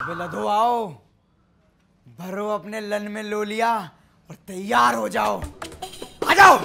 अबे लधो आओ। भरो अपने लन में लो लिया और तैयार हो जाओ। आ जाओ।